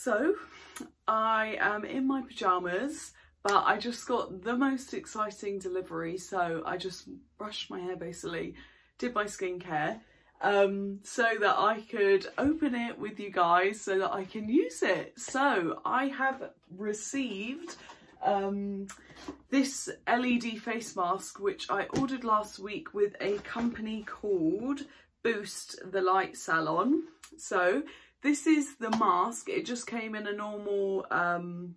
So I am in my pyjamas but I just got the most exciting delivery so I just brushed my hair basically, did my skincare um, so that I could open it with you guys so that I can use it. So I have received um, this LED face mask which I ordered last week with a company called Boost the Light Salon. So this is the mask. It just came in a normal, um,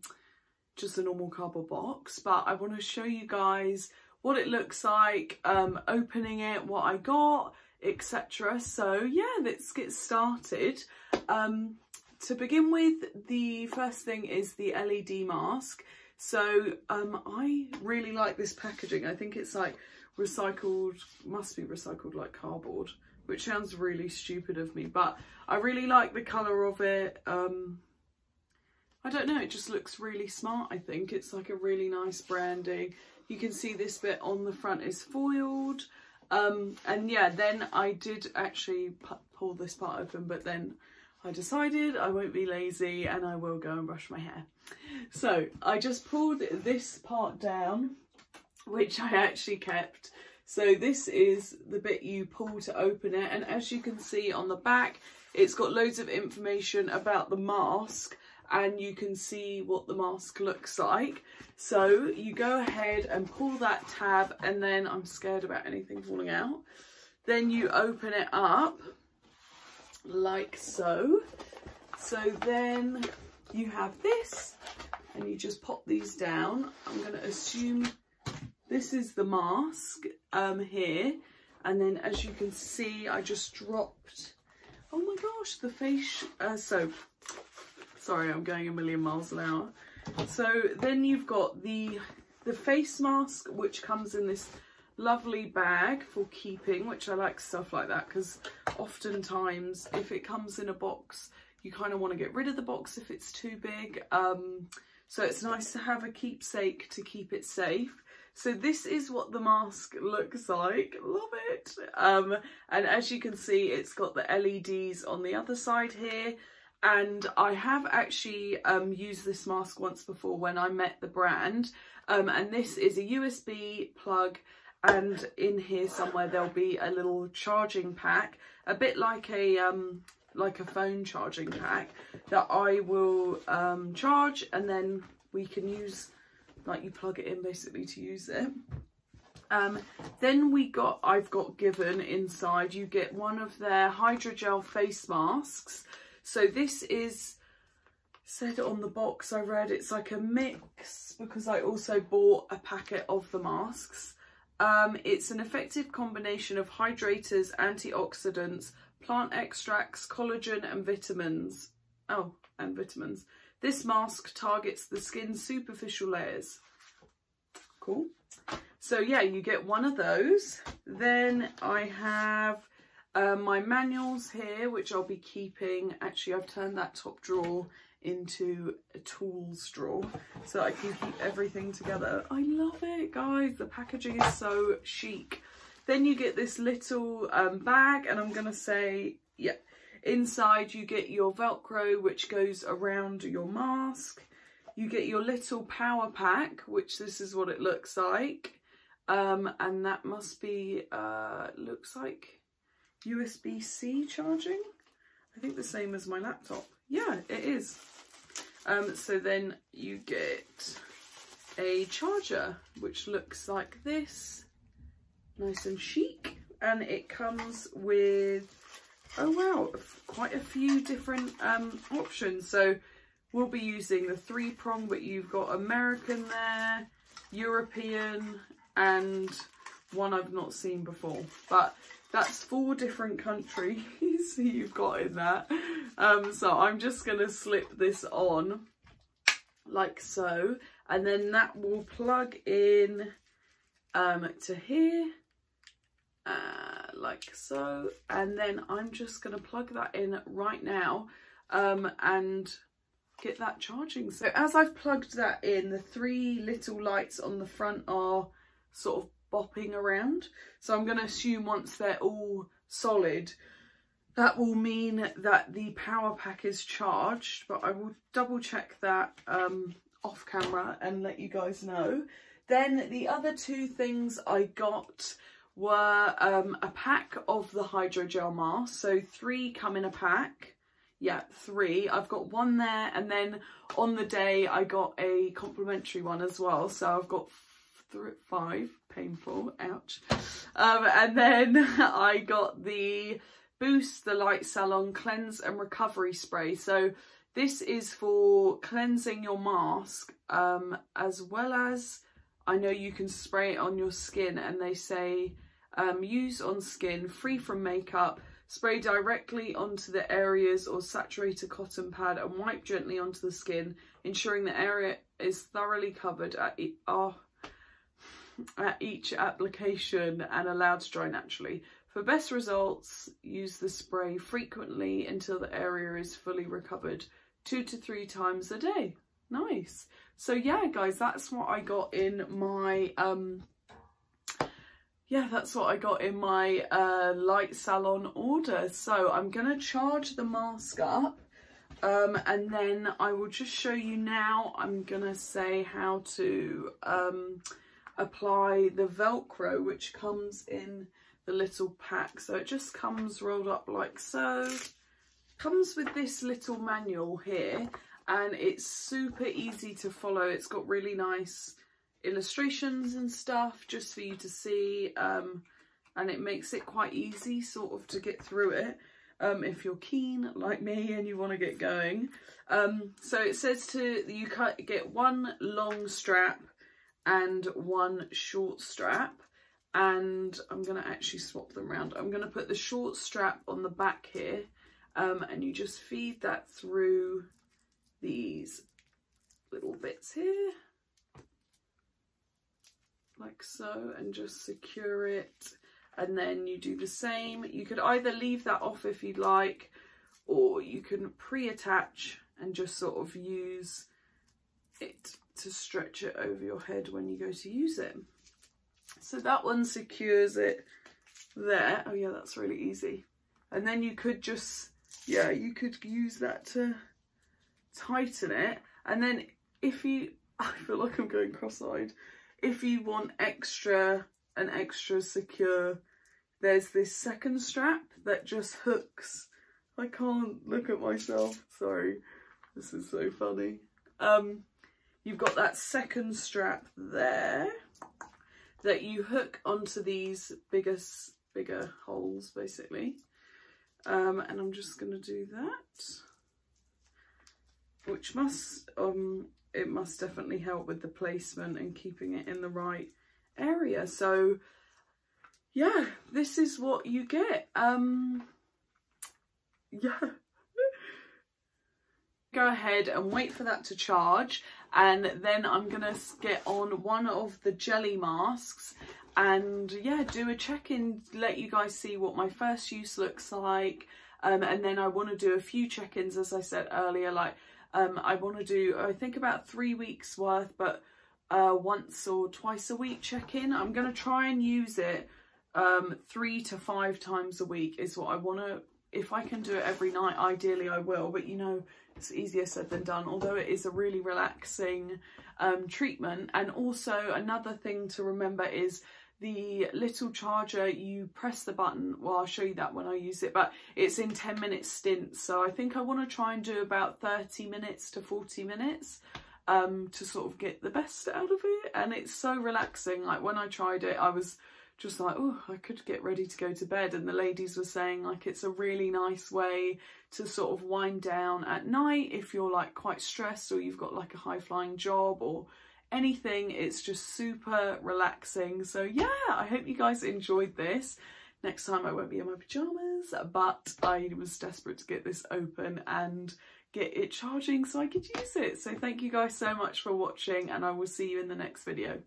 just a normal cardboard box, but I want to show you guys what it looks like, um, opening it, what I got, etc. So yeah, let's get started. Um, to begin with, the first thing is the LED mask. So um, I really like this packaging. I think it's like recycled, must be recycled like cardboard, which sounds really stupid of me, but I really like the colour of it. Um, I don't know, it just looks really smart, I think. It's like a really nice branding. You can see this bit on the front is foiled. Um, and yeah, then I did actually pull this part open, but then I decided I won't be lazy and I will go and brush my hair. So I just pulled this part down, which I actually kept. So this is the bit you pull to open it. And as you can see on the back, it's got loads of information about the mask and you can see what the mask looks like. So you go ahead and pull that tab and then I'm scared about anything falling out. Then you open it up like so. So then you have this and you just pop these down. I'm going to assume this is the mask um, here. And then as you can see, I just dropped, oh my gosh, the face uh, soap Sorry, I'm going a million miles an hour. So then you've got the, the face mask, which comes in this lovely bag for keeping, which I like stuff like that because oftentimes if it comes in a box, you kind of want to get rid of the box if it's too big. Um, so it's nice to have a keepsake to keep it safe. So this is what the mask looks like. Love it. Um, and as you can see, it's got the LEDs on the other side here and I have actually um, used this mask once before when I met the brand um, and this is a USB plug and in here somewhere there'll be a little charging pack a bit like a um, like a phone charging pack that I will um, charge and then we can use like you plug it in basically to use it um, then we got I've got given inside you get one of their hydrogel face masks so this is said on the box I read it's like a mix because I also bought a packet of the masks. Um, it's an effective combination of hydrators, antioxidants, plant extracts, collagen and vitamins. Oh, and vitamins. This mask targets the skin's superficial layers. Cool. So yeah, you get one of those. Then I have um, my manuals here, which I'll be keeping. Actually, I've turned that top drawer into a tools drawer so I can keep everything together. I love it, guys. The packaging is so chic. Then you get this little um, bag and I'm going to say, yeah, inside you get your Velcro, which goes around your mask. You get your little power pack, which this is what it looks like. Um, and that must be, uh, looks like USB-C charging. I think the same as my laptop. Yeah, it is. Um, so then you get a charger, which looks like this. Nice and chic. And it comes with, oh wow, quite a few different um, options. So we'll be using the three prong, but you've got American there, European, and one I've not seen before. But that's four different countries you've got in that. Um, so I'm just going to slip this on like so. And then that will plug in um, to here uh, like so. And then I'm just going to plug that in right now um, and get that charging. So as I've plugged that in, the three little lights on the front are sort of bopping around. So I'm going to assume once they're all solid, that will mean that the power pack is charged, but I will double check that um, off camera and let you guys know. Then the other two things I got were um, a pack of the hydrogel mask. So three come in a pack. Yeah, three. I've got one there and then on the day I got a complimentary one as well. So I've got five. Painful. Ouch. Um, and then I got the Boost the Light Salon Cleanse and Recovery Spray. So this is for cleansing your mask um, as well as I know you can spray it on your skin and they say um, use on skin free from makeup, spray directly onto the areas or saturate a cotton pad and wipe gently onto the skin, ensuring the area is thoroughly covered at, e uh, at each application and allowed to dry naturally. For best results, use the spray frequently until the area is fully recovered, two to three times a day. Nice. So yeah, guys, that's what I got in my, um, yeah, that's what I got in my uh, light salon order. So I'm to charge the mask up. Um, and then I will just show you now, I'm to say how to um, apply the Velcro, which comes in the little pack. So it just comes rolled up like so. Comes with this little manual here and it's super easy to follow. It's got really nice illustrations and stuff just for you to see um, and it makes it quite easy sort of to get through it um, if you're keen like me and you want to get going. Um, so it says to you get one long strap and one short strap and I'm going to actually swap them around. I'm going to put the short strap on the back here um, and you just feed that through these little bits here like so and just secure it and then you do the same. You could either leave that off if you'd like or you can pre-attach and just sort of use it to stretch it over your head when you go to use it. So that one secures it there. Oh yeah, that's really easy. And then you could just, yeah, you could use that to tighten it. And then if you, I feel like I'm going cross-eyed. If you want extra, an extra secure, there's this second strap that just hooks. I can't look at myself, sorry. This is so funny. Um, you've got that second strap there that you hook onto these bigger, bigger holes basically. Um, and I'm just to do that, which must, um, it must definitely help with the placement and keeping it in the right area. So yeah, this is what you get. Um, yeah. Go ahead and wait for that to charge and then I'm going to get on one of the jelly masks and yeah do a check-in let you guys see what my first use looks like um, and then I want to do a few check-ins as I said earlier like um, I want to do I think about three weeks worth but uh, once or twice a week check-in. I'm going to try and use it um, three to five times a week is what I want to if I can do it every night ideally I will but you know it's easier said than done although it is a really relaxing um, treatment. And also another thing to remember is the little charger you press the button. Well I'll show you that when I use it but it's in 10 minute stints. So I think I want to try and do about 30 minutes to 40 minutes um, to sort of get the best out of it. And it's so relaxing. Like when I tried it I was just like, oh, I could get ready to go to bed. And the ladies were saying like it's a really nice way to sort of wind down at night if you're like quite stressed or you've got like a high flying job or anything. It's just super relaxing. So yeah, I hope you guys enjoyed this. Next time I won't be in my pyjamas, but I was desperate to get this open and get it charging so I could use it. So thank you guys so much for watching and I will see you in the next video.